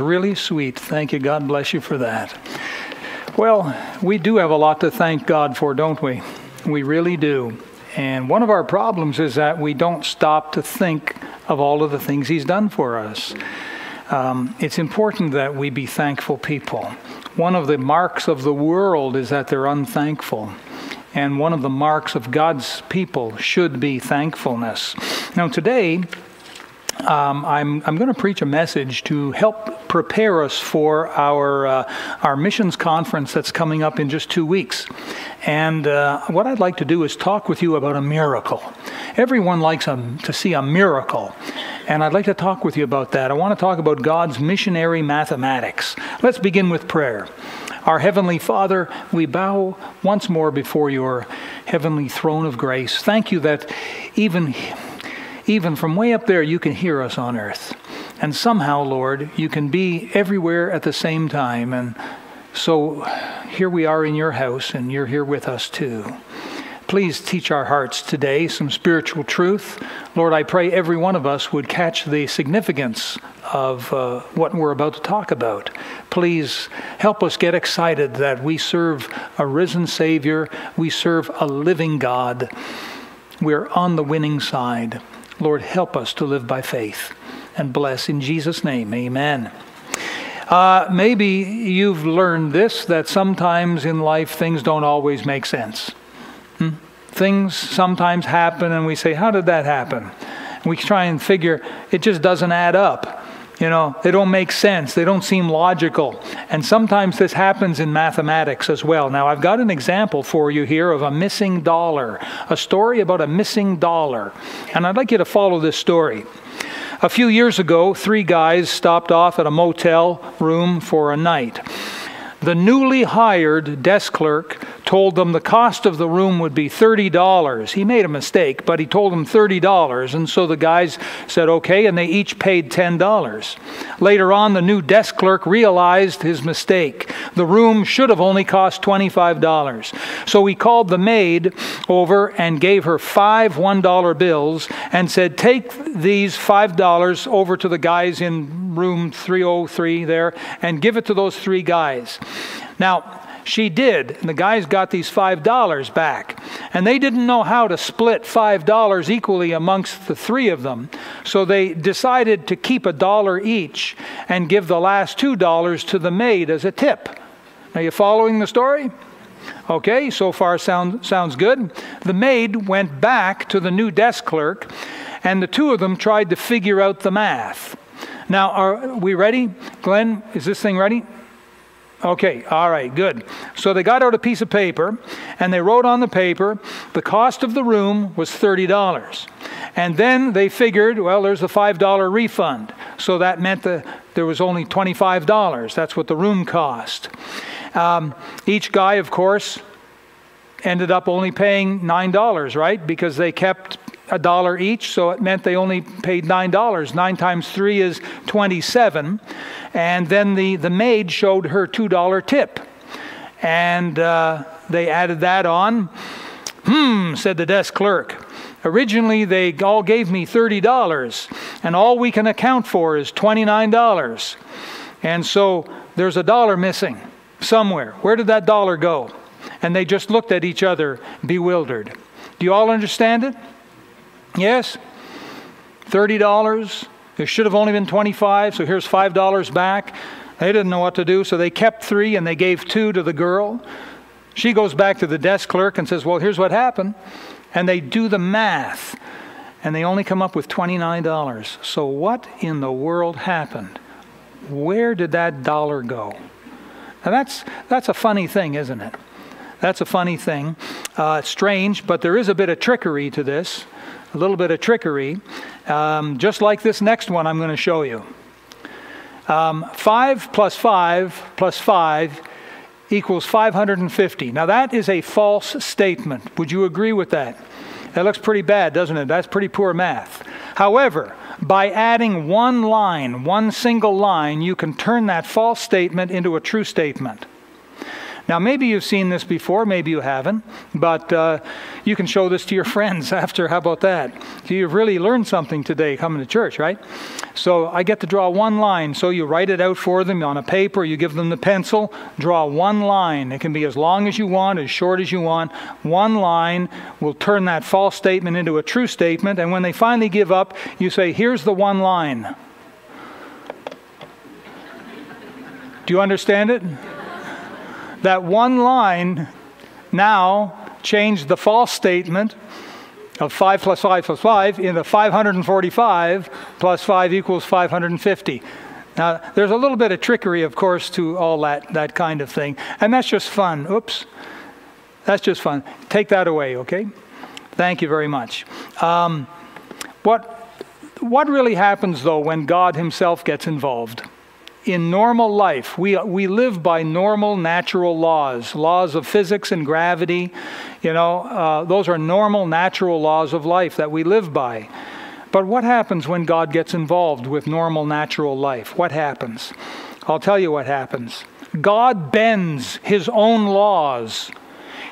really sweet. Thank you. God bless you for that. Well, we do have a lot to thank God for, don't we? We really do. And one of our problems is that we don't stop to think of all of the things He's done for us. Um, it's important that we be thankful people. One of the marks of the world is that they're unthankful. And one of the marks of God's people should be thankfulness. Now, today, um, I'm, I'm going to preach a message to help prepare us for our, uh, our missions conference that's coming up in just two weeks. And uh, what I'd like to do is talk with you about a miracle. Everyone likes a, to see a miracle. And I'd like to talk with you about that. I want to talk about God's missionary mathematics. Let's begin with prayer. Our Heavenly Father, we bow once more before your heavenly throne of grace. Thank you that even even from way up there, you can hear us on earth. And somehow, Lord, you can be everywhere at the same time. And so here we are in your house, and you're here with us too. Please teach our hearts today some spiritual truth. Lord, I pray every one of us would catch the significance of uh, what we're about to talk about. Please help us get excited that we serve a risen Savior, we serve a living God. We're on the winning side. Lord, help us to live by faith and bless in Jesus' name. Amen. Uh, maybe you've learned this that sometimes in life things don't always make sense. Hmm? Things sometimes happen, and we say, How did that happen? we try and figure it just doesn't add up. You know, they don't make sense. They don't seem logical. And sometimes this happens in mathematics as well. Now, I've got an example for you here of a missing dollar, a story about a missing dollar. And I'd like you to follow this story. A few years ago, three guys stopped off at a motel room for a night. The newly hired desk clerk told them the cost of the room would be $30. He made a mistake, but he told them $30. And so the guys said, okay, and they each paid $10. Later on, the new desk clerk realized his mistake. The room should have only cost $25. So he called the maid over and gave her five $1 bills and said, take these $5 over to the guys in room 303 there and give it to those three guys. Now, she did. And the guys got these $5 back. And they didn't know how to split $5 equally amongst the three of them. So they decided to keep a dollar each and give the last $2 to the maid as a tip. Are you following the story? Okay, so far sound, sounds good. The maid went back to the new desk clerk, and the two of them tried to figure out the math. Now, are we ready? Glenn, is this thing ready? Okay, all right, good. So they got out a piece of paper and they wrote on the paper the cost of the room was $30. And then they figured, well, there's a $5 refund. So that meant that there was only $25. That's what the room cost. Um, each guy, of course, ended up only paying $9, right? Because they kept a dollar each, so it meant they only paid $9. 9 times 3 is 27. And then the, the maid showed her $2 tip. And uh, they added that on. Hmm, said the desk clerk. Originally, they all gave me $30, and all we can account for is $29. And so there's a dollar missing somewhere. Where did that dollar go? And they just looked at each other, bewildered. Do you all understand it? Yes? $30. It should have only been 25, so here's $5 back. They didn't know what to do, so they kept three and they gave two to the girl. She goes back to the desk clerk and says, Well, here's what happened. And they do the math, and they only come up with $29. So, what in the world happened? Where did that dollar go? Now, that's, that's a funny thing, isn't it? That's a funny thing. Uh, strange, but there is a bit of trickery to this a little bit of trickery, um, just like this next one I'm going to show you. Um, 5 plus 5 plus 5 equals 550. Now, that is a false statement. Would you agree with that? That looks pretty bad, doesn't it? That's pretty poor math. However, by adding one line, one single line, you can turn that false statement into a true statement. Now, maybe you've seen this before, maybe you haven't, but uh, you can show this to your friends after. How about that? You've really learned something today coming to church, right? So I get to draw one line. So you write it out for them on a paper, you give them the pencil, draw one line. It can be as long as you want, as short as you want. One line will turn that false statement into a true statement, and when they finally give up, you say, Here's the one line. Do you understand it? That one line now changed the false statement of 5 plus 5 plus 5 into 545 plus 5 equals 550. Now, there's a little bit of trickery, of course, to all that, that kind of thing. And that's just fun. Oops. That's just fun. Take that away, okay? Thank you very much. Um, what, what really happens, though, when God Himself gets involved? In normal life, we, we live by normal natural laws, laws of physics and gravity. You know, uh, those are normal natural laws of life that we live by. But what happens when God gets involved with normal natural life? What happens? I'll tell you what happens. God bends his own laws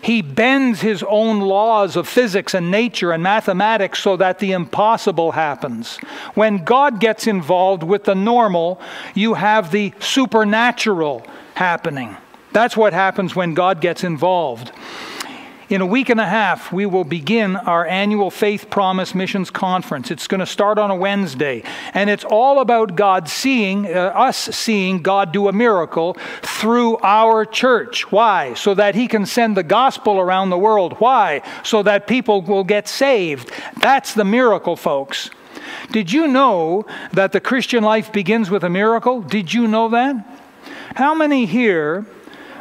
he bends his own laws of physics and nature and mathematics so that the impossible happens. When God gets involved with the normal, you have the supernatural happening. That's what happens when God gets involved. In a week and a half, we will begin our annual Faith Promise Missions Conference. It's going to start on a Wednesday, and it's all about God seeing, uh, us seeing God do a miracle through our church. Why? So that He can send the gospel around the world. Why? So that people will get saved. That's the miracle, folks. Did you know that the Christian life begins with a miracle? Did you know that? How many here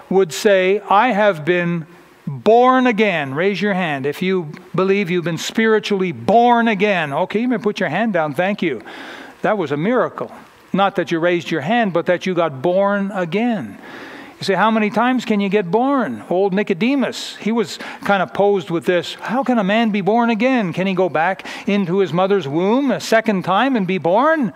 would say, I have been born again. Raise your hand if you believe you've been spiritually born again. Okay, you may put your hand down. Thank you. That was a miracle. Not that you raised your hand, but that you got born again. You say, How many times can you get born? Old Nicodemus, he was kind of posed with this How can a man be born again? Can he go back into his mother's womb a second time and be born?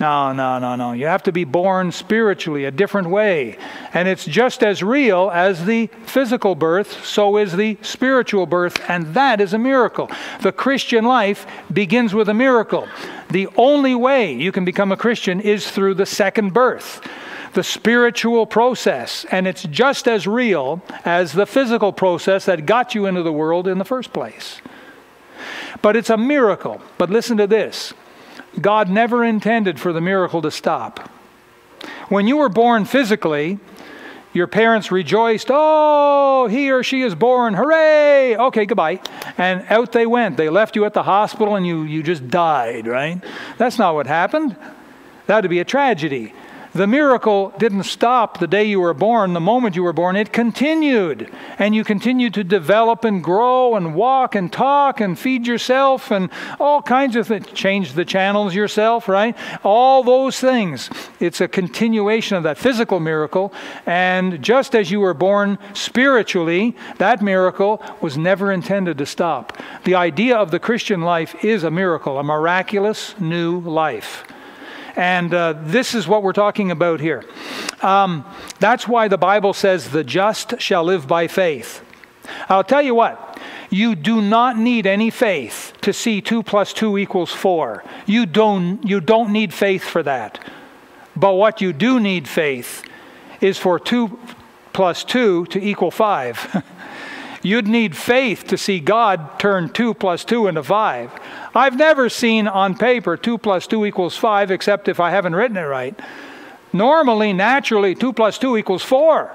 No, no, no, no. You have to be born spiritually, a different way. And it's just as real as the physical birth, so is the spiritual birth, and that is a miracle. The Christian life begins with a miracle. The only way you can become a Christian is through the second birth the spiritual process, and it's just as real as the physical process that got you into the world in the first place. But it's a miracle. But listen to this God never intended for the miracle to stop. When you were born physically, your parents rejoiced, oh, he or she is born, hooray, okay, goodbye. And out they went. They left you at the hospital and you, you just died, right? That's not what happened. That would be a tragedy. The miracle didn't stop the day you were born, the moment you were born. It continued. And you continued to develop and grow and walk and talk and feed yourself and all kinds of things. Change the channels yourself, right? All those things. It's a continuation of that physical miracle. And just as you were born spiritually, that miracle was never intended to stop. The idea of the Christian life is a miracle, a miraculous new life. And uh, this is what we're talking about here. Um, that's why the Bible says, the just shall live by faith. I'll tell you what, you do not need any faith to see 2 plus 2 equals 4. You don't, you don't need faith for that. But what you do need faith is for 2 plus 2 to equal 5. You'd need faith to see God turn 2 plus 2 into 5. I've never seen on paper 2 plus 2 equals 5, except if I haven't written it right. Normally, naturally, 2 plus 2 equals 4.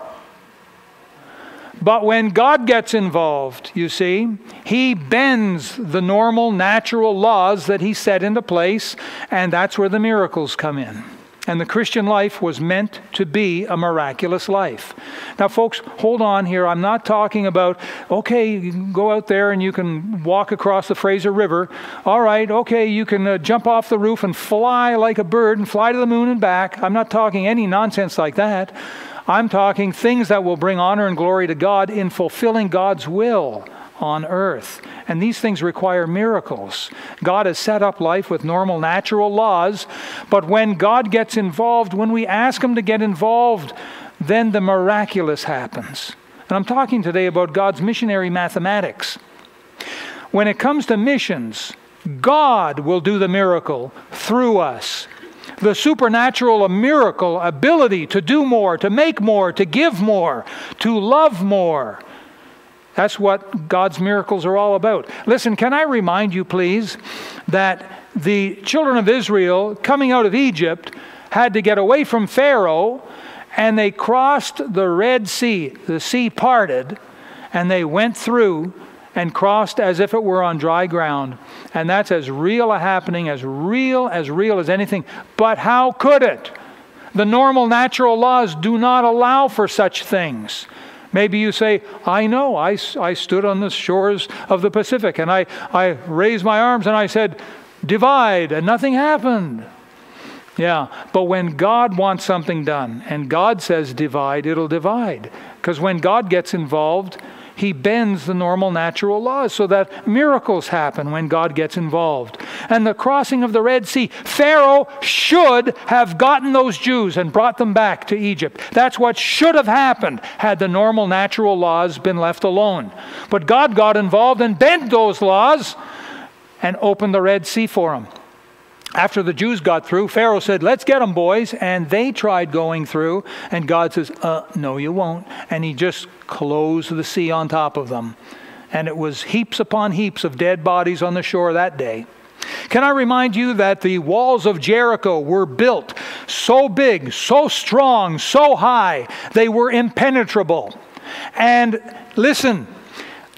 But when God gets involved, you see, He bends the normal natural laws that He set into place, and that's where the miracles come in. And the Christian life was meant to be a miraculous life. Now, folks, hold on here. I'm not talking about, okay, you can go out there and you can walk across the Fraser River. All right, okay, you can uh, jump off the roof and fly like a bird and fly to the moon and back. I'm not talking any nonsense like that. I'm talking things that will bring honor and glory to God in fulfilling God's will on earth. And these things require miracles. God has set up life with normal natural laws, but when God gets involved, when we ask Him to get involved, then the miraculous happens. And I'm talking today about God's missionary mathematics. When it comes to missions, God will do the miracle through us. The supernatural a miracle ability to do more, to make more, to give more, to love more. That's what God's miracles are all about. Listen, can I remind you, please, that the children of Israel coming out of Egypt had to get away from Pharaoh and they crossed the Red Sea. The sea parted and they went through and crossed as if it were on dry ground. And that's as real a happening, as real, as real as anything. But how could it? The normal natural laws do not allow for such things. Maybe you say, I know, I, I stood on the shores of the Pacific and I, I raised my arms and I said, divide, and nothing happened. Yeah, but when God wants something done and God says divide, it'll divide. Because when God gets involved, he bends the normal natural laws so that miracles happen when God gets involved. And the crossing of the Red Sea, Pharaoh should have gotten those Jews and brought them back to Egypt. That's what should have happened had the normal natural laws been left alone. But God got involved and bent those laws and opened the Red Sea for them after the Jews got through, Pharaoh said, Let's get them, boys. And they tried going through. And God says, uh, No, you won't. And he just closed the sea on top of them. And it was heaps upon heaps of dead bodies on the shore that day. Can I remind you that the walls of Jericho were built so big, so strong, so high, they were impenetrable. And listen,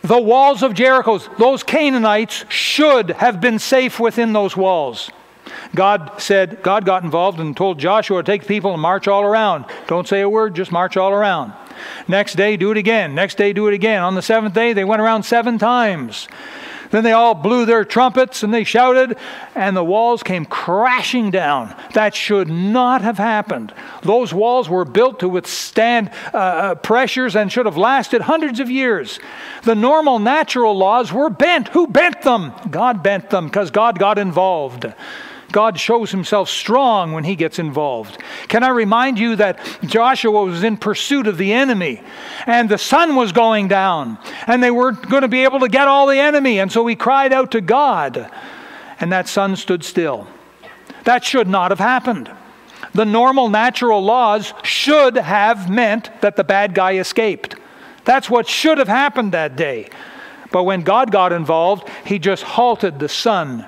the walls of Jericho, those Canaanites should have been safe within those walls. God said, God got involved and told Joshua take people and march all around. Don't say a word, just march all around. Next day, do it again. Next day, do it again. On the seventh day, they went around seven times. Then they all blew their trumpets and they shouted, and the walls came crashing down. That should not have happened. Those walls were built to withstand uh, uh pressures and should have lasted hundreds of years. The normal natural laws were bent. Who bent them? God bent them because God got involved. God shows himself strong when he gets involved. Can I remind you that Joshua was in pursuit of the enemy and the sun was going down and they weren't going to be able to get all the enemy. And so he cried out to God and that sun stood still. That should not have happened. The normal natural laws should have meant that the bad guy escaped. That's what should have happened that day. But when God got involved, he just halted the sun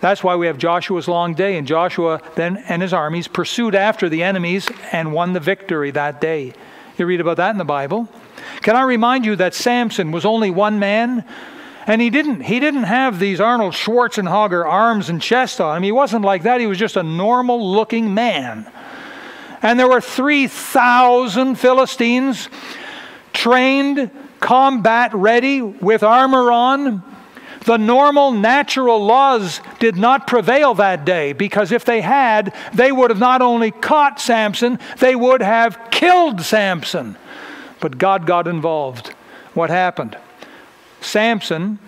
that's why we have Joshua's long day. And Joshua then and his armies pursued after the enemies and won the victory that day. You read about that in the Bible. Can I remind you that Samson was only one man? And he didn't he didn't have these Arnold Schwarzenegger arms and chest on him. He wasn't like that. He was just a normal looking man. And there were 3,000 Philistines trained, combat ready, with armor on. The normal natural laws did not prevail that day because if they had, they would have not only caught Samson, they would have killed Samson. But God got involved. What happened? Samson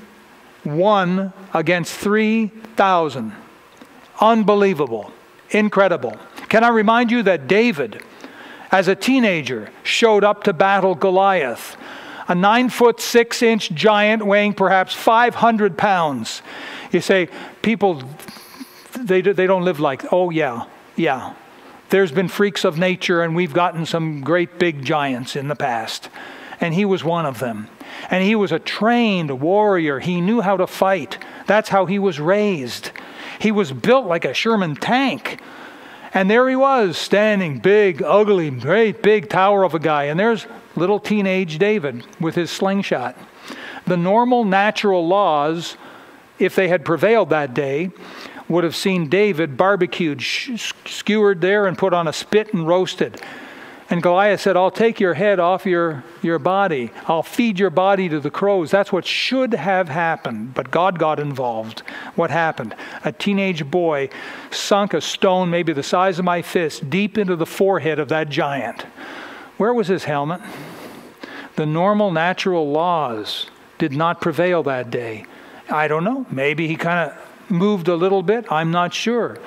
won against 3,000. Unbelievable. Incredible. Can I remind you that David, as a teenager, showed up to battle Goliath? A nine foot six inch giant weighing perhaps 500 pounds. You say, people, they, they don't live like, oh, yeah, yeah. There's been freaks of nature, and we've gotten some great big giants in the past. And he was one of them. And he was a trained warrior. He knew how to fight. That's how he was raised. He was built like a Sherman tank. And there he was, standing, big, ugly, great big tower of a guy. And there's little teenage David with his slingshot. The normal natural laws, if they had prevailed that day, would have seen David barbecued, skewered there, and put on a spit and roasted. And Goliath said, I'll take your head off your, your body. I'll feed your body to the crows. That's what should have happened. But God got involved. What happened? A teenage boy sunk a stone, maybe the size of my fist, deep into the forehead of that giant. Where was his helmet? The normal natural laws did not prevail that day. I don't know. Maybe he kind of moved a little bit. I'm not sure.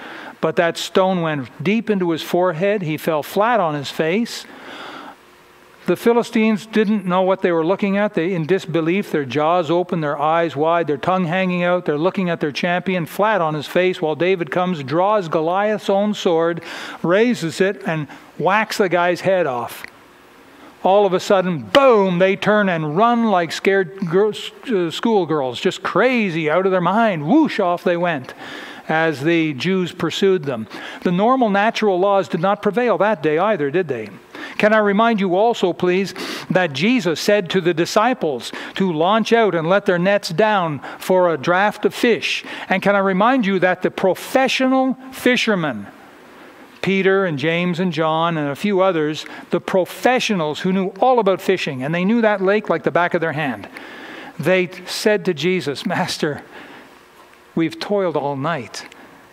But that stone went deep into his forehead. He fell flat on his face. The Philistines didn't know what they were looking at. They, in disbelief, their jaws open, their eyes wide, their tongue hanging out. They're looking at their champion flat on his face while David comes, draws Goliath's own sword, raises it, and whacks the guy's head off. All of a sudden, boom, they turn and run like scared girls, uh, schoolgirls, just crazy out of their mind. Whoosh, off they went as the Jews pursued them. The normal natural laws did not prevail that day either, did they? Can I remind you also, please, that Jesus said to the disciples to launch out and let their nets down for a draft of fish? And can I remind you that the professional fishermen, Peter and James and John and a few others, the professionals who knew all about fishing, and they knew that lake like the back of their hand, they said to Jesus, Master, We've toiled all night.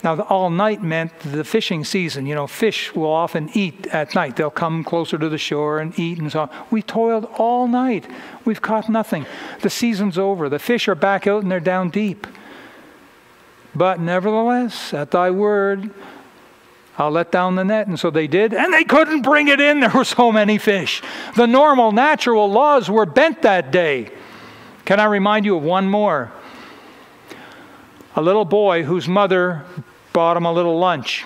Now, all night meant the fishing season. You know, fish will often eat at night. They'll come closer to the shore and eat and so on. We toiled all night. We've caught nothing. The season's over. The fish are back out and they're down deep. But nevertheless, at thy word, I'll let down the net. And so they did, and they couldn't bring it in. There were so many fish. The normal, natural laws were bent that day. Can I remind you of one more? A little boy whose mother bought him a little lunch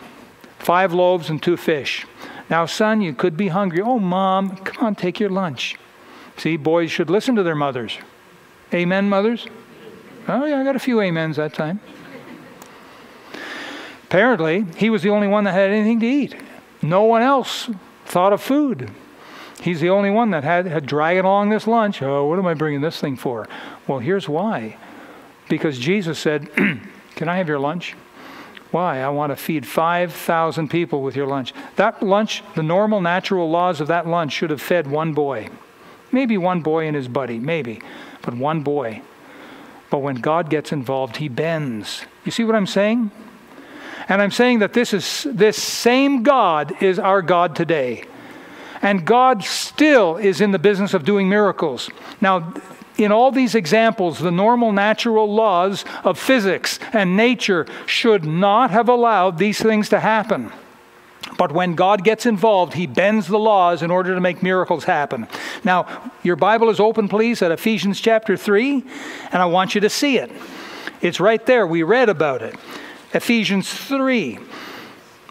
five loaves and two fish. Now, son, you could be hungry. Oh, mom, come on, take your lunch. See, boys should listen to their mothers. Amen, mothers? Oh, yeah, I got a few amens that time. Apparently, he was the only one that had anything to eat. No one else thought of food. He's the only one that had, had dragging along this lunch. Oh, what am I bringing this thing for? Well, here's why because Jesus said, Can I have your lunch? Why? I want to feed 5,000 people with your lunch. That lunch, the normal natural laws of that lunch should have fed one boy. Maybe one boy and his buddy, maybe, but one boy. But when God gets involved, he bends. You see what I'm saying? And I'm saying that this is this same God is our God today. And God still is in the business of doing miracles. Now, in all these examples, the normal natural laws of physics and nature should not have allowed these things to happen. But when God gets involved, He bends the laws in order to make miracles happen. Now, your Bible is open, please, at Ephesians chapter 3, and I want you to see it. It's right there. We read about it. Ephesians 3,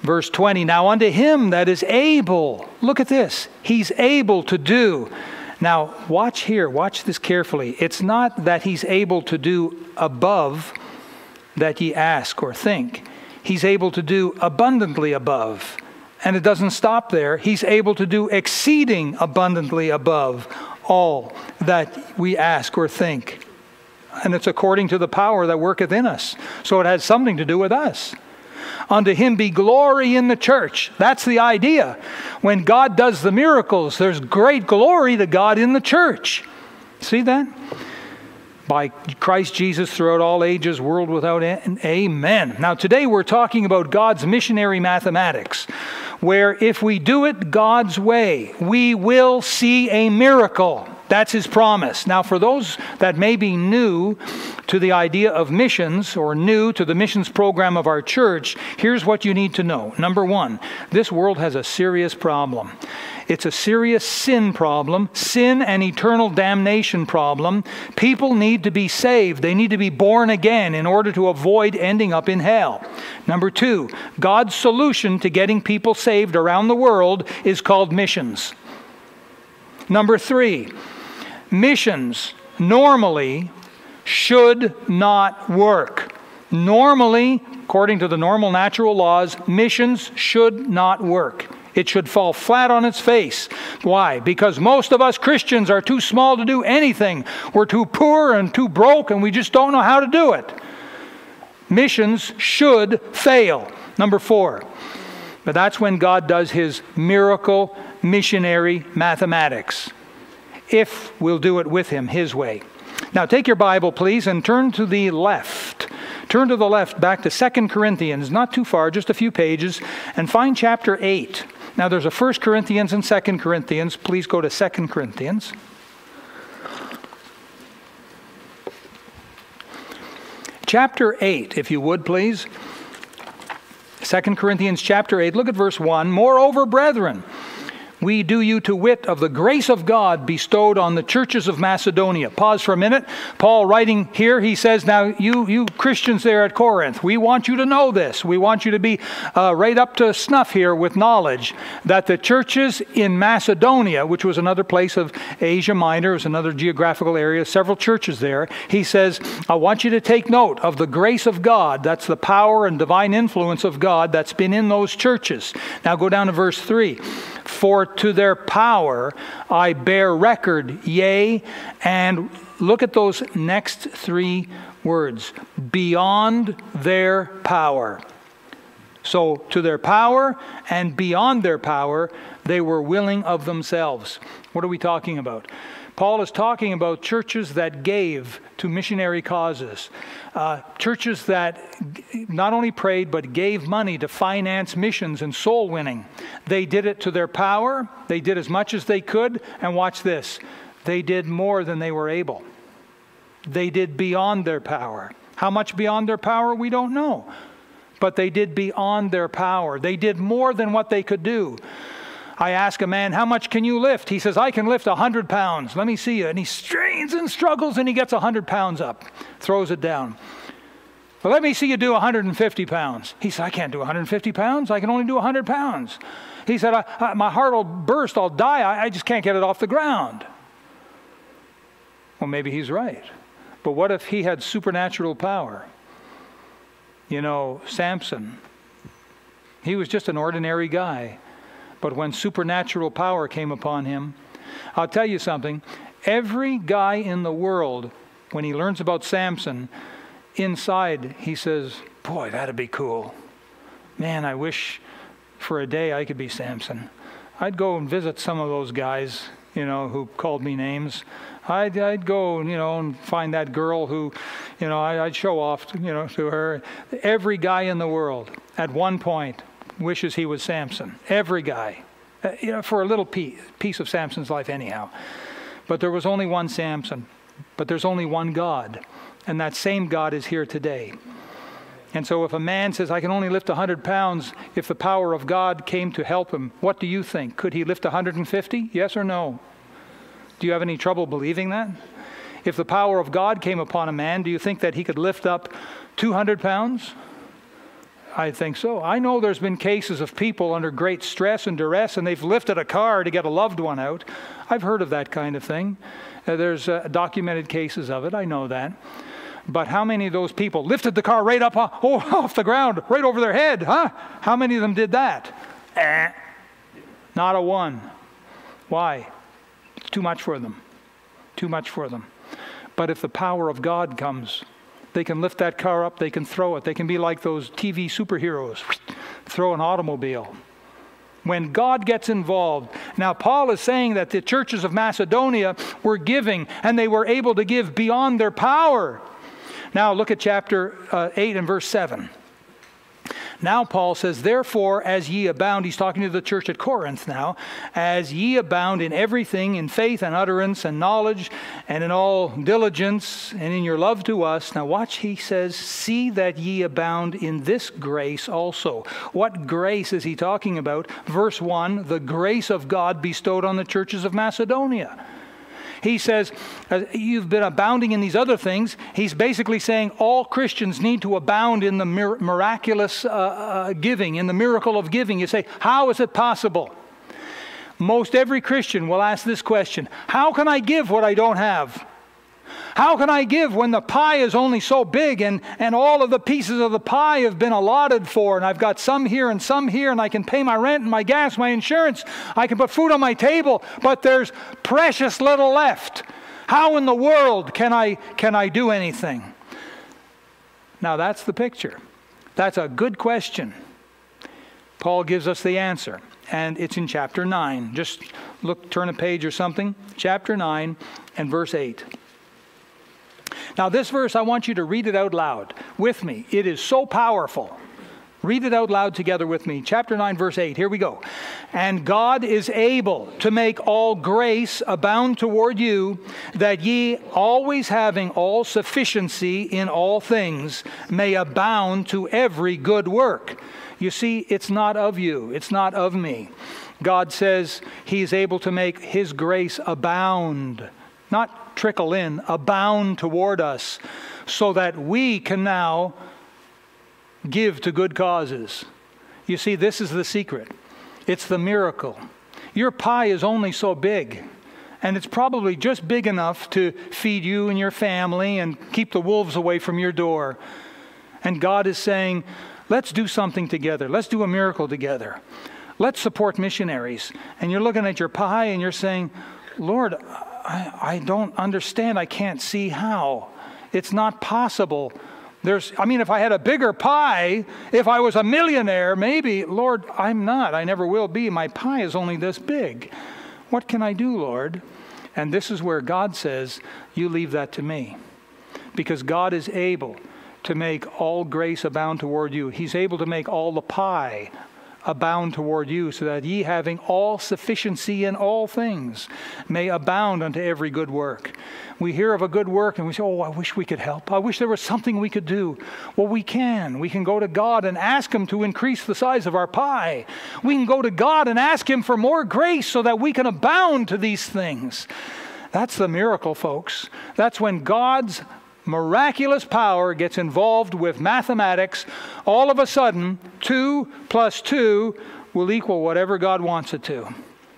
verse 20. Now, unto Him that is able, look at this, He's able to do now, watch here, watch this carefully. It's not that he's able to do above that ye ask or think, he's able to do abundantly above. And it doesn't stop there. He's able to do exceeding abundantly above all that we ask or think. And it's according to the power that worketh in us. So it has something to do with us. Unto him be glory in the church. That's the idea. When God does the miracles, there's great glory to God in the church. See that? By Christ Jesus throughout all ages, world without end. Amen. Now, today we're talking about God's missionary mathematics, where if we do it God's way, we will see a miracle. That's his promise. Now, for those that may be new to the idea of missions or new to the missions program of our church, here's what you need to know. Number one, this world has a serious problem. It's a serious sin problem, sin and eternal damnation problem. People need to be saved. They need to be born again in order to avoid ending up in hell. Number two, God's solution to getting people saved around the world is called missions. Number three, missions normally should not work. Normally, according to the normal natural laws, missions should not work. It should fall flat on its face. Why? Because most of us Christians are too small to do anything. We're too poor and too broke, and we just don't know how to do it. missions should fail. Number four. But that's when God does his miracle missionary mathematics. If we'll do it with him his way. Now take your Bible, please, and turn to the left. Turn to the left back to 2 Corinthians, not too far, just a few pages, and find chapter 8. Now there's a 1 Corinthians and 2 Corinthians. Please go to 2 Corinthians. Chapter 8, if you would, please. 2 Corinthians chapter 8, look at verse 1. Moreover, brethren, we do you to wit of the grace of God bestowed on the churches of Macedonia. Pause for a minute. Paul writing here, he says, Now, you, you Christians there at Corinth, we want you to know this. We want you to be uh, right up to snuff here with knowledge that the churches in Macedonia, which was another place of Asia Minor, was another geographical area, several churches there, he says, I want you to take note of the grace of God. That's the power and divine influence of God that's been in those churches. Now, go down to verse 3. For to their power I bear record, yea, and look at those next three words beyond their power. So, to their power and beyond their power, they were willing of themselves. What are we talking about? Paul is talking about churches that gave to missionary causes, uh, churches that not only prayed but gave money to finance missions and soul winning. They did it to their power, they did as much as they could, and watch this they did more than they were able. They did beyond their power. How much beyond their power, we don't know. But they did beyond their power. They did more than what they could do. I ask a man, How much can you lift? He says, I can lift 100 pounds. Let me see you. And he strains and struggles and he gets 100 pounds up, throws it down. Well, let me see you do 150 pounds. He said, I can't do 150 pounds. I can only do 100 pounds. He said, I, I, My heart will burst. I'll die. I, I just can't get it off the ground. Well, maybe he's right. But what if he had supernatural power? You know, Samson, he was just an ordinary guy. But when supernatural power came upon him, I'll tell you something. Every guy in the world, when he learns about Samson, inside he says, Boy, that'd be cool. Man, I wish for a day I could be Samson. I'd go and visit some of those guys, you know, who called me names. I'd, I'd go, you know, and find that girl who, you know, I, would show off, you know, to her. Every guy in the world, at one point, wishes he was Samson. Every guy. Uh, you know, for a little piece, piece of Samson's life, anyhow. But there was only one Samson. But there's only one God. And that same God is here today. And so if a man says, I can only lift 100 pounds, if the power of God came to help him, what do you think? Could he lift 150? Yes or no? Do you have any trouble believing that? If the power of God came upon a man, do you think that he could lift up 200 pounds? I think so. I know there's been cases of people under great stress and duress, and they've lifted a car to get a loved one out. I've heard of that kind of thing. Uh, there's uh, documented cases of it. I know that. But how many of those people lifted the car right up uh, oh, off the ground, right over their head, huh? How many of them did that? Eh, not a one. Why? It's too much for them. Too much for them. But if the power of God comes, they can lift that car up, they can throw it. They can be like those TV superheroes, throw an automobile. When God gets involved. Now, Paul is saying that the churches of Macedonia were giving, and they were able to give beyond their power. Now, look at chapter uh, 8 and verse 7. Now, Paul says, Therefore, as ye abound, he's talking to the church at Corinth now, as ye abound in everything, in faith and utterance and knowledge, and in all diligence, and in your love to us. Now, watch, he says, See that ye abound in this grace also. What grace is he talking about? Verse 1 The grace of God bestowed on the churches of Macedonia. He says, uh, You've been abounding in these other things. He's basically saying all Christians need to abound in the miraculous uh, uh, giving, in the miracle of giving. You say, How is it possible? Most every Christian will ask this question How can I give what I don't have? How can I give when the pie is only so big and, and all of the pieces of the pie have been allotted for, and I've got some here and some here, and I can pay my rent and my gas, my insurance, I can put food on my table, but there's precious little left. How in the world can I, can I do anything? Now that's the picture. That's a good question. Paul gives us the answer, and it's in chapter 9. Just look, turn a page or something. Chapter 9 and verse 8. Now, this verse, I want you to read it out loud with me. It is so powerful. Read it out loud together with me. Chapter 9, verse 8. Here we go. And God is able to make all grace abound toward you, that ye, always having all sufficiency in all things, may abound to every good work. You see, it's not of you, it's not of me. God says He is able to make His grace abound, not trickle in, abound toward us, so that we can now give to good causes. You see, this is the secret. It's the miracle. Your pie is only so big, and it's probably just big enough to feed you and your family and keep the wolves away from your door. And God is saying, let's do something together. Let's do a miracle together. Let's support missionaries. And you're looking at your pie and you're saying, Lord, I, I don't understand. I can't see how. It's not possible there's, I mean, if I had a bigger pie, if I was a millionaire, maybe, Lord, I'm not. I never will be. My pie is only this big. What can I do, Lord? And this is where God says, You leave that to me. Because God is able to make all grace abound toward you. He's able to make all the pie abound toward you, so that ye, having all sufficiency in all things, may abound unto every good work. We hear of a good work and we say, Oh, I wish we could help. I wish there was something we could do. Well, we can. We can go to God and ask Him to increase the size of our pie. We can go to God and ask Him for more grace so that we can abound to these things. That's the miracle, folks. That's when God's miraculous power gets involved with mathematics, all of a sudden, 2 plus 2 will equal whatever God wants it to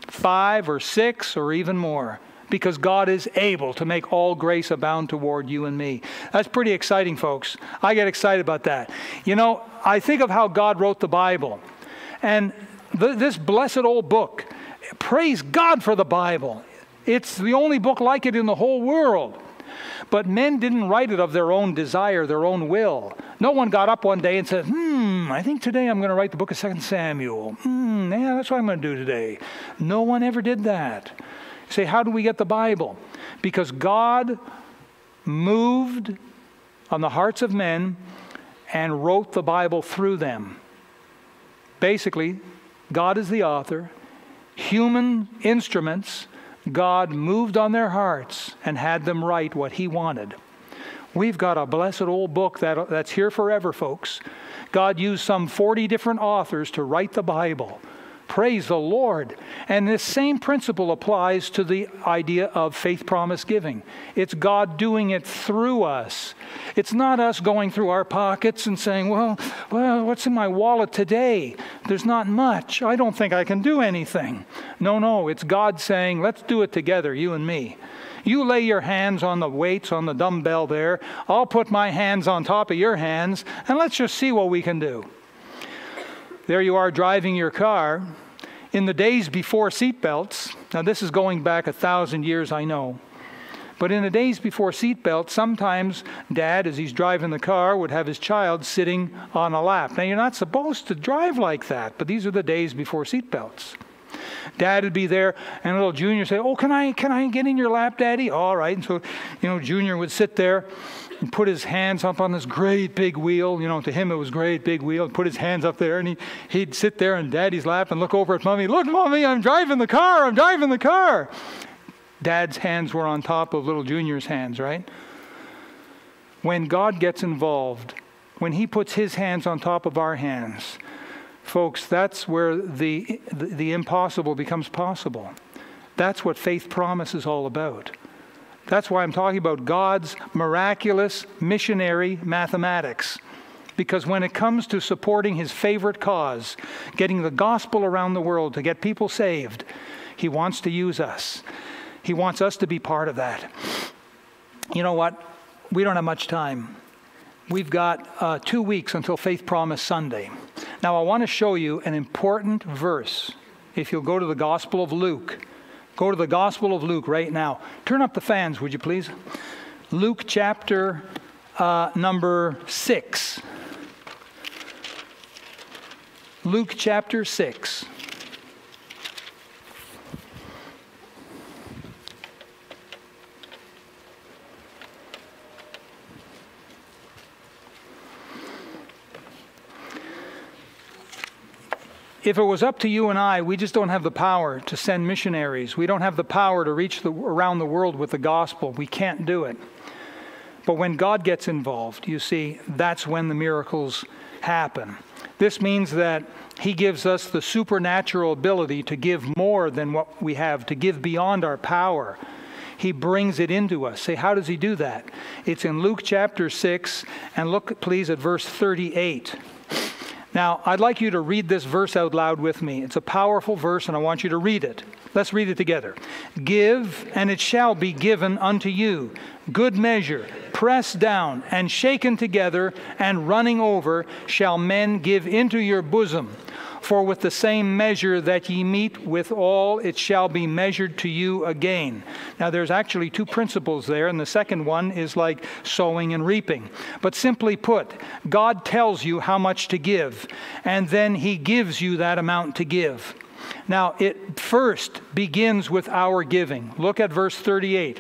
5 or 6 or even more. Because God is able to make all grace abound toward you and me. That's pretty exciting, folks. I get excited about that. You know, I think of how God wrote the Bible. And th- this blessed old book, praise God for the Bible. It's the only book like it in the whole world. But men didn't write it of their own desire, their own will. No one got up one day and said, Hmm, I think today I'm going to write the book of 2 Samuel. Hmm, yeah, that's what I'm going to do today. No one ever did that. You say, how do we get the Bible? Because God moved on the hearts of men and wrote the Bible through them. Basically, God is the author, human instruments God moved on their hearts and had them write what He wanted. We've got a blessed old book that, that's here forever, folks. God used some 40 different authors to write the Bible. Praise the Lord. And this same principle applies to the idea of faith promise giving. It's God doing it through us. It's not us going through our pockets and saying, well, well, what's in my wallet today? There's not much. I don't think I can do anything. No, no, it's God saying, let's do it together, you and me. You lay your hands on the weights on the dumbbell there. I'll put my hands on top of your hands, and let's just see what we can do. There you are driving your car. In the days before seatbelts, now this is going back a thousand years, I know. But in the days before seatbelts, sometimes dad, as he's driving the car, would have his child sitting on a lap. Now, you're not supposed to drive like that, but these are the days before seatbelts. Dad would be there, and little Junior say, "Oh, can I can I get in your lap, Daddy?" All right. And so, you know, Junior would sit there, and put his hands up on this great big wheel. You know, to him it was great big wheel. And put his hands up there, and he, he'd sit there in Daddy's lap and look over at Mommy. Look, Mommy, I'm driving the car. I'm driving the car. Dad's hands were on top of little Junior's hands, right? When God gets involved, when He puts His hands on top of our hands, folks, that's where the, the, the impossible becomes possible. That's what faith promise is all about. That's why I'm talking about God's miraculous missionary mathematics. Because when it comes to supporting his favorite cause, getting the gospel around the world to get people saved, he wants to use us. He wants us to be part of that. You know what? We don't have much time. We've got uh, two weeks until Faith Promise Sunday. Now, I want to show you an important verse. If you'll go to the Gospel of Luke, Go to the Gospel of Luke right now. Turn up the fans, would you please? Luke chapter uh, number 6. Luke chapter 6. If it was up to you and I, we just don't have the power to send missionaries. We don't have the power to reach the, around the world with the gospel. We can't do it. But when God gets involved, you see, that's when the miracles happen. This means that He gives us the supernatural ability to give more than what we have, to give beyond our power. He brings it into us. Say, how does He do that? It's in Luke chapter 6, and look, please, at verse 38. Now, I'd like you to read this verse out loud with me. It's a powerful verse, and I want you to read it. Let's read it together. Give, and it shall be given unto you. Good measure, pressed down, and shaken together, and running over, shall men give into your bosom. For with the same measure that ye meet withal, it shall be measured to you again. Now, there's actually two principles there, and the second one is like sowing and reaping. But simply put, God tells you how much to give, and then He gives you that amount to give. Now, it first begins with our giving. Look at verse 38.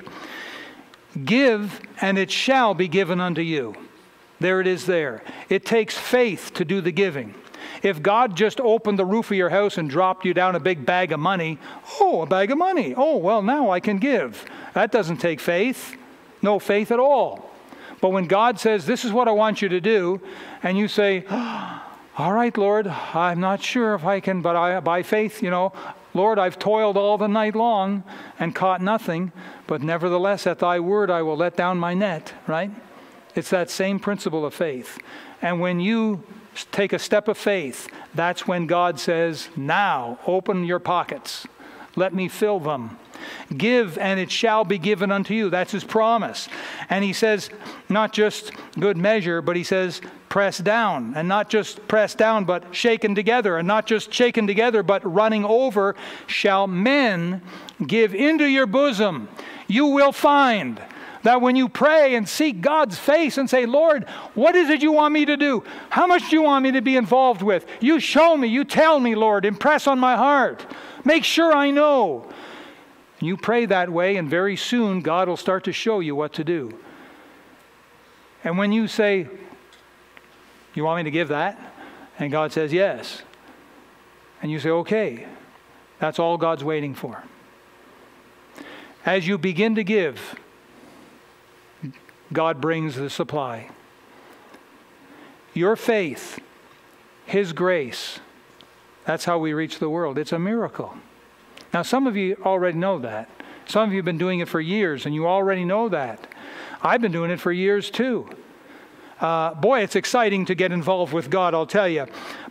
Give, and it shall be given unto you. There it is there. It takes faith to do the giving. If God just opened the roof of your house and dropped you down a big bag of money, oh, a bag of money. Oh, well, now I can give. That doesn't take faith. No faith at all. But when God says, This is what I want you to do, and you say, ah, All right, Lord, I'm not sure if I can, but I, by faith, you know, Lord, I've toiled all the night long and caught nothing, but nevertheless, at thy word, I will let down my net, right? It's that same principle of faith. And when you take a step of faith, that's when God says, Now open your pockets, let me fill them. Give, and it shall be given unto you. That's his promise. And he says, not just good measure, but he says, press down. And not just press down, but shaken together. And not just shaken together, but running over, shall men give into your bosom. You will find that when you pray and seek God's face and say, Lord, what is it you want me to do? How much do you want me to be involved with? You show me, you tell me, Lord, impress on my heart. Make sure I know. You pray that way, and very soon God will start to show you what to do. And when you say, You want me to give that? And God says, Yes. And you say, Okay. That's all God's waiting for. As you begin to give, God brings the supply. Your faith, His grace, that's how we reach the world. It's a miracle. Now, some of you already know that. Some of you have been doing it for years, and you already know that. I've been doing it for years too. Uh, boy, it's exciting to get involved with God, I'll tell you.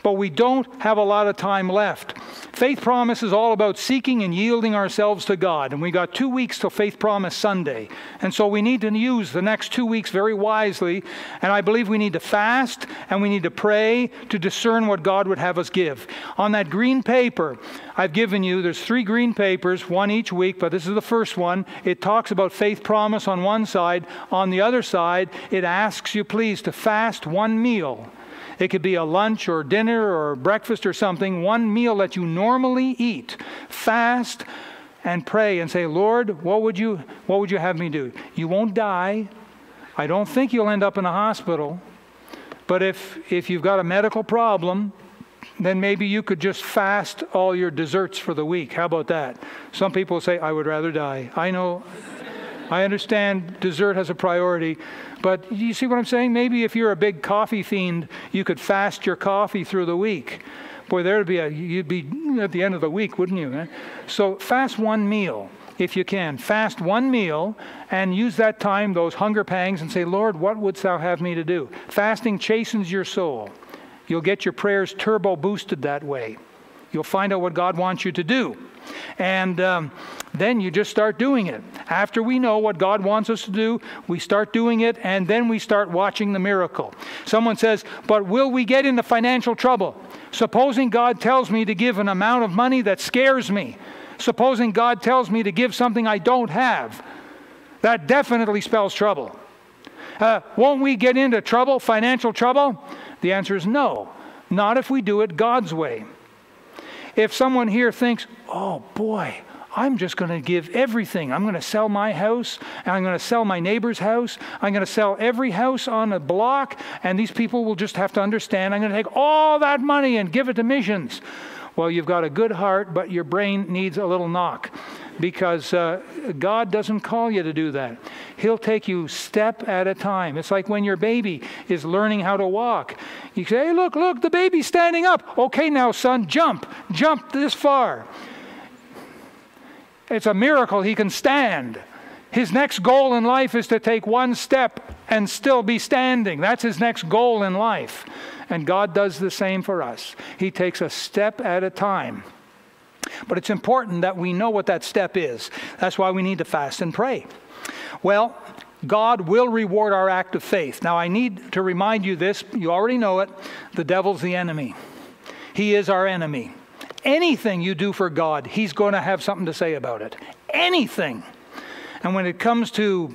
But we don't have a lot of time left. Faith Promise is all about seeking and yielding ourselves to God. And we got two weeks till Faith Promise Sunday. And so we need to use the next two weeks very wisely. And I believe we need to fast and we need to pray to discern what God would have us give. On that green paper I've given you, there's three green papers, one each week, but this is the first one. It talks about Faith Promise on one side. On the other side, it asks you, please, to fast one meal it could be a lunch or dinner or breakfast or something, one meal that you normally eat. Fast and pray and say, Lord, what would you, what would you have me do? You won't die. I don't think you'll end up in a hospital. But if, if you've got a medical problem, then maybe you could just fast all your desserts for the week. How about that? Some people say, I would rather die. I know, I understand dessert has a priority, but you see what I'm saying? Maybe if you're a big coffee fiend, you could fast your coffee through the week. Boy, there'd be a you'd be at the end of the week, wouldn't you? Eh? So fast one meal if you can. Fast one meal and use that time, those hunger pangs, and say, Lord, what wouldst thou have me to do? Fasting chastens your soul. You'll get your prayers turbo boosted that way. You'll find out what God wants you to do. And um, then you just start doing it. After we know what God wants us to do, we start doing it, and then we start watching the miracle. Someone says, But will we get into financial trouble? Supposing God tells me to give an amount of money that scares me. Supposing God tells me to give something I don't have. That definitely spells trouble. Uh, won't we get into trouble, financial trouble? The answer is no. Not if we do it God's way. If someone here thinks, oh boy, I'm just going to give everything. I'm going to sell my house, and I'm going to sell my neighbor's house. I'm going to sell every house on a block, and these people will just have to understand I'm going to take all that money and give it to missions. Well, you've got a good heart, but your brain needs a little knock because uh, God doesn't call you to do that. He'll take you step at a time. It's like when your baby is learning how to walk. You say, hey, look, look, the baby's standing up. Okay, now, son, jump. Jump this far. It's a miracle he can stand. His next goal in life is to take one step and still be standing. That's his next goal in life. And God does the same for us. He takes a step at a time. But it's important that we know what that step is. That's why we need to fast and pray. Well, God will reward our act of faith. Now, I need to remind you this. You already know it. The devil's the enemy, he is our enemy. Anything you do for God, he's going to have something to say about it. Anything. And when it comes to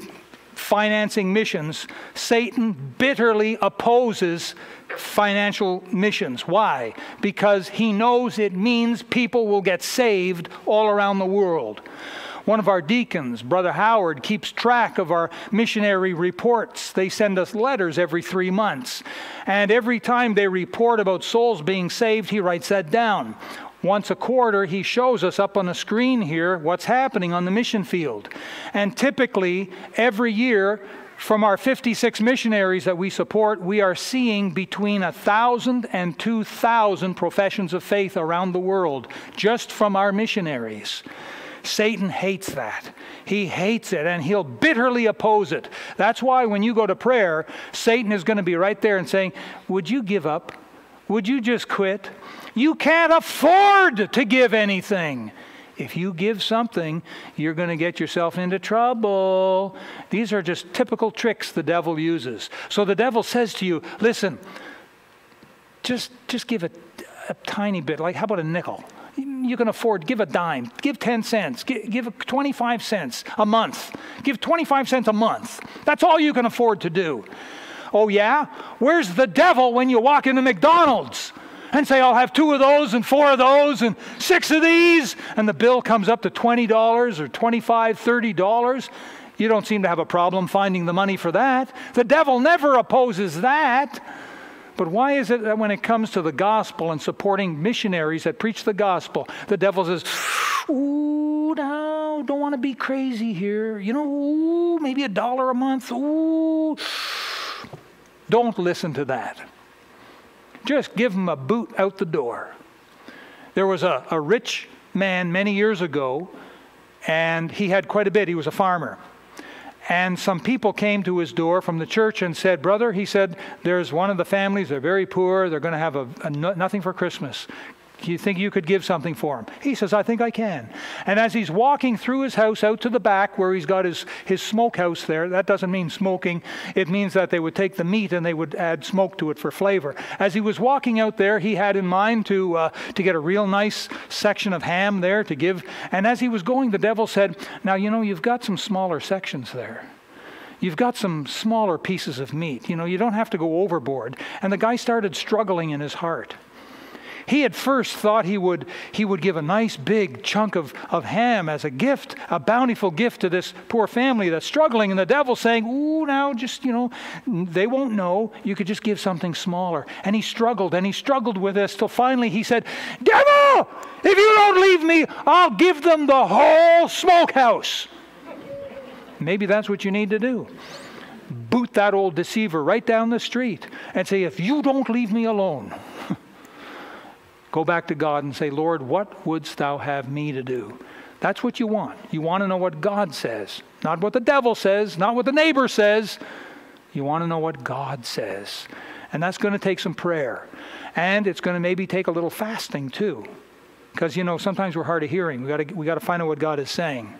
financing missions, Satan bitterly opposes financial missions. Why? Because he knows it means people will get saved all around the world. One of our deacons, Brother Howard, keeps track of our missionary reports. They send us letters every three months. And every time they report about souls being saved, he writes that down. Once a quarter, he shows us up on the screen here what's happening on the mission field. And typically, every year, from our 56 missionaries that we support, we are seeing between 1,000 and 2,000 professions of faith around the world just from our missionaries. Satan hates that. He hates it and he'll bitterly oppose it. That's why when you go to prayer, Satan is going to be right there and saying, Would you give up? Would you just quit? You can't afford to give anything. If you give something, you're going to get yourself into trouble. These are just typical tricks the devil uses. So the devil says to you, listen, just, just give a, a tiny bit. Like, how about a nickel? You can afford, give a dime, give 10 cents, give, give 25 cents a month. Give 25 cents a month. That's all you can afford to do. Oh, yeah? Where's the devil when you walk into McDonald's? And say, I'll have two of those and four of those and six of these, and the bill comes up to $20 or $25, $30, you don't seem to have a problem finding the money for that. The devil never opposes that. But why is it that when it comes to the gospel and supporting missionaries that preach the gospel, the devil says, Ooh, no, don't want to be crazy here. You know, ooh, maybe a dollar a month. Ooh. Don't listen to that. Just give them a boot out the door. There was a, a rich man many years ago, and he had quite a bit. He was a farmer. And some people came to his door from the church and said, Brother, he said, there's one of the families, they're very poor, they're going to have a, a no, nothing for Christmas. Do you think you could give something for him? He says, I think I can. And as he's walking through his house out to the back where he's got his, his smokehouse there, that doesn't mean smoking. It means that they would take the meat and they would add smoke to it for flavor. As he was walking out there, he had in mind to, uh, to get a real nice section of ham there to give. And as he was going, the devil said, Now, you know, you've got some smaller sections there you've got some smaller pieces of meat. You know, you don't have to go overboard. And the guy started struggling in his heart. He had first thought he would, he would give a nice big chunk of, of ham as a gift, a bountiful gift to this poor family that's struggling. And the devil saying, Ooh, now just, you know, they won't know. You could just give something smaller. And he struggled and he struggled with this till finally he said, Devil, if you don't leave me, I'll give them the whole smokehouse. Maybe that's what you need to do boot that old deceiver right down the street and say, If you don't leave me alone, Go back to God and say, Lord, what wouldst thou have me to do? That's what you want. You want to know what God says, not what the devil says, not what the neighbor says. You want to know what God says. And that's going to take some prayer. And it's going to maybe take a little fasting too. Because, you know, sometimes we're hard of hearing. We've got to, we got to find out what God is saying.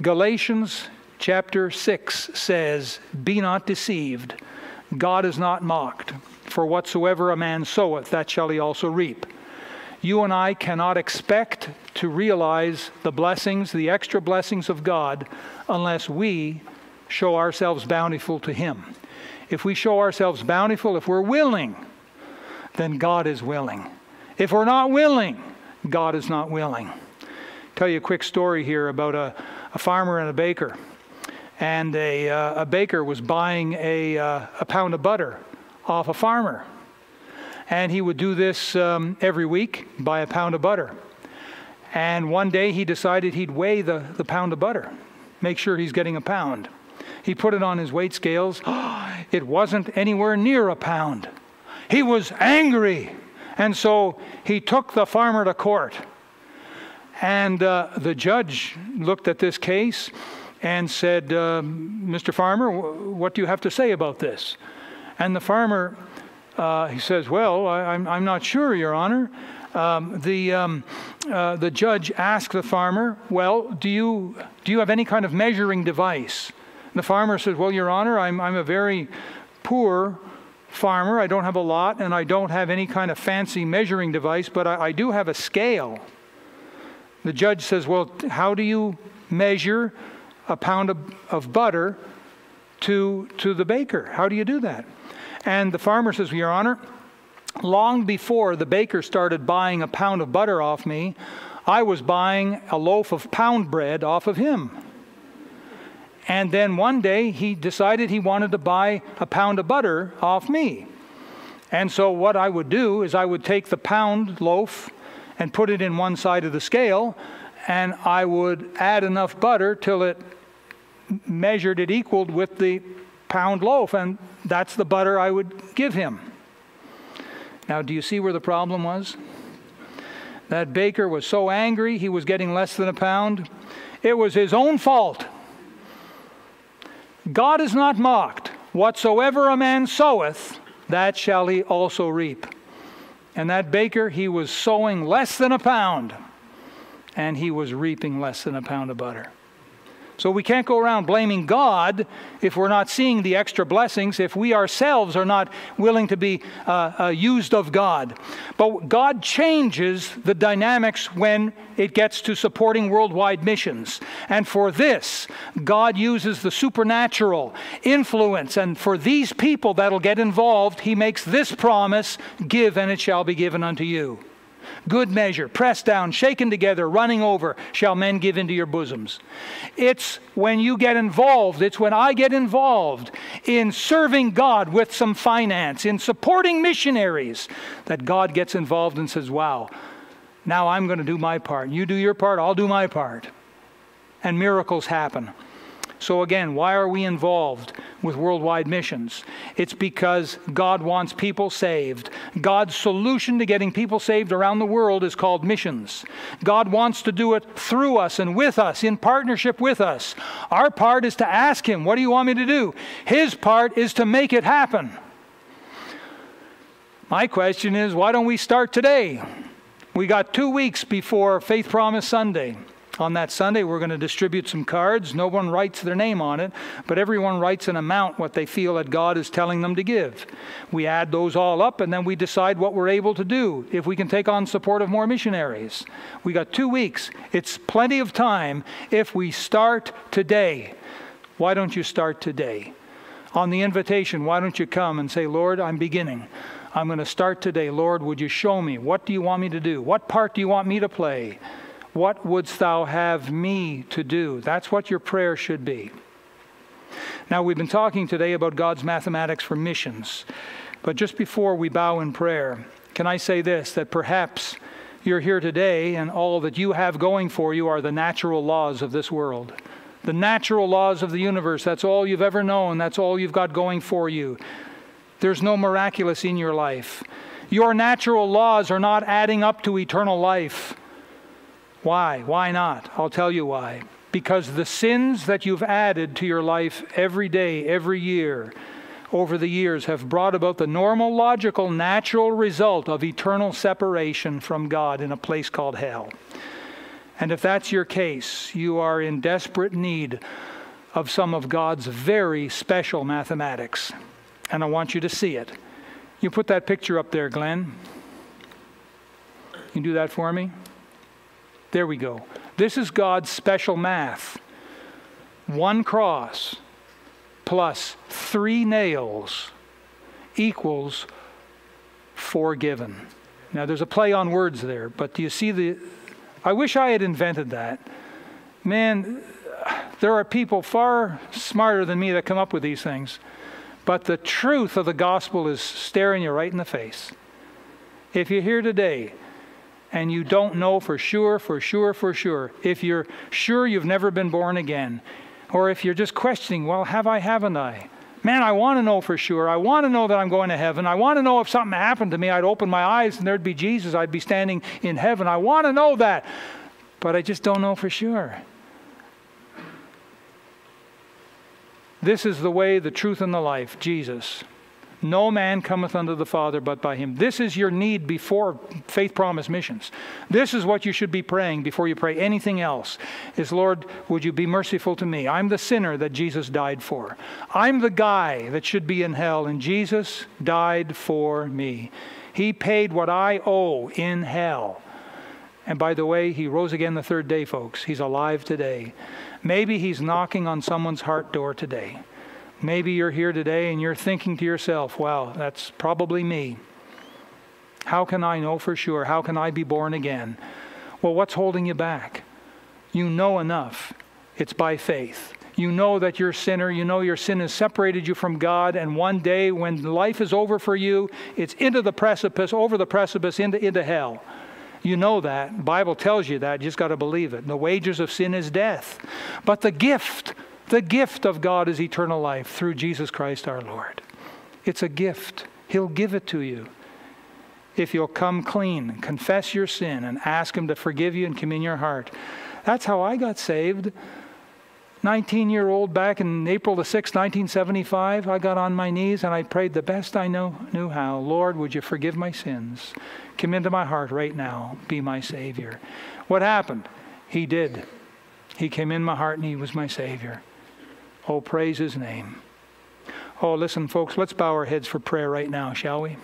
Galatians chapter 6 says, Be not deceived. God is not mocked. For whatsoever a man soweth, that shall he also reap. You and I cannot expect to realize the blessings, the extra blessings of God, unless we show ourselves bountiful to Him. If we show ourselves bountiful, if we're willing, then God is willing. If we're not willing, God is not willing. Tell you a quick story here about a, a farmer and a baker. And a, uh, a baker was buying a, uh, a pound of butter off a farmer. And he would do this um, every week, buy a pound of butter. And one day he decided he'd weigh the, the pound of butter, make sure he's getting a pound. He put it on his weight scales. it wasn't anywhere near a pound. He was angry. And so he took the farmer to court. And uh, the judge looked at this case and said, uh, Mr. Farmer, what do you have to say about this? And the farmer, uh, he says, Well, I, am I'm, I'm not sure, Your Honor. Um, the, um, uh, the judge asked the farmer, Well, do you, do you have any kind of measuring device? And the farmer says, Well, Your Honor, I'm, I'm a very poor farmer. I don't have a lot, and I don't have any kind of fancy measuring device, but I, I do have a scale. The judge says, Well, how do you measure a pound of, of butter to, to the baker? How do you do that? And the farmer says, Your Honor, long before the baker started buying a pound of butter off me, I was buying a loaf of pound bread off of him. And then one day he decided he wanted to buy a pound of butter off me. And so what I would do is I would take the pound loaf and put it in one side of the scale, and I would add enough butter till it measured it equaled with the pound loaf, and that's the butter I would give him. Now, do you see where the problem was? That baker was so angry he was getting less than a pound. It was his own fault. God is not mocked. Whatsoever a man soweth, that shall he also reap. And that baker, he was sowing less than a pound, and he was reaping less than a pound of butter. So we can't go around blaming God if we're not seeing the extra blessings, if we ourselves are not willing to be uh, uh, used of God. But God changes the dynamics when it gets to supporting worldwide missions. And for this, God uses the supernatural influence. And for these people that'll get involved, He makes this promise give, and it shall be given unto you. Good measure, pressed down, shaken together, running over, shall men give into your bosoms. It's when you get involved, it's when I get involved in serving God with some finance, in supporting missionaries, that God gets involved and says, Wow, now I'm going to do my part. You do your part, I'll do my part. And miracles happen. So, again, why are we involved with worldwide missions? It's because God wants people saved. God's solution to getting people saved around the world is called missions. God wants to do it through us and with us, in partnership with us. Our part is to ask Him, What do you want me to do? His part is to make it happen. My question is, why don't we start today? We got two weeks before Faith Promise Sunday. On that Sunday, we're going to distribute some cards. No one writes their name on it, but everyone writes an amount what they feel that God is telling them to give. We add those all up, and then we decide what we're able to do if we can take on support of more missionaries. We got two weeks. It's plenty of time if we start today. Why don't you start today? On the invitation, why don't you come and say, Lord, I'm beginning. I'm going to start today. Lord, would you show me? What do you want me to do? What part do you want me to play? What wouldst thou have me to do? That's what your prayer should be. Now, we've been talking today about God's mathematics for missions. But just before we bow in prayer, can I say this that perhaps you're here today and all that you have going for you are the natural laws of this world? The natural laws of the universe. That's all you've ever known. That's all you've got going for you. There's no miraculous in your life. Your natural laws are not adding up to eternal life. Why? Why not? I'll tell you why. Because the sins that you've added to your life every day, every year, over the years have brought about the normal, logical, natural result of eternal separation from God in a place called hell. And if that's your case, you are in desperate need of some of God's very special mathematics. And I want you to see it. You put that picture up there, Glenn. You do that for me? There we go. This is God's special math. One cross, plus three nails equals forgiven. Now, there's a play on words there, but do you see the. I wish I had invented that. Man, there are people far smarter than me that come up with these things. But the truth of the gospel is staring you right in the face. If you're here today and you don't know for sure, for sure, for sure, if you're sure you've never been born again, or if you're just questioning, well, have I, haven't I? Man, I want to know for sure. I want to know that I'm going to heaven. I want to know if something happened to me, I'd open my eyes and there'd be Jesus. I'd be standing in heaven. I want to know that. But I just don't know for sure. This is the way, the truth, and the life, Jesus. No man cometh unto the Father but by him. This is your need before faith promise missions. This is what you should be praying before you pray anything else. Is Lord, would you be merciful to me? I'm the sinner that Jesus died for. I'm the guy that should be in hell, and Jesus died for me. He paid what I owe in hell. And by the way, he rose again the third day, folks. He's alive today. Maybe He's knocking on someone's heart door today. Maybe you're here today and you're thinking to yourself, wow, that's probably me. How can I know for sure? How can I be born again? Well, what's holding you back? You know enough. It's by faith. You know that you're a sinner. You know your sin has separated you from God. And one day when life is over for you, it's into the precipice, over the precipice, into, into hell. You know that. The Bible tells you that. You just got to believe it. The wages of sin is death. But the gift, the gift of God is eternal life through Jesus Christ our Lord. It's a gift. He'll give it to you. If you'll come clean, confess your sin, and ask Him to forgive you and come in your heart. That's how I got saved. 19 year old back in April the 6th, 1975, I got on my knees and I prayed the best I know, knew how. Lord, would you forgive my sins? Come into my heart right now. Be my Savior. What happened? He did. He came in my heart and He was my Savior. Oh, praise His name. Oh, listen, folks, let's bow our heads for prayer right now, shall we?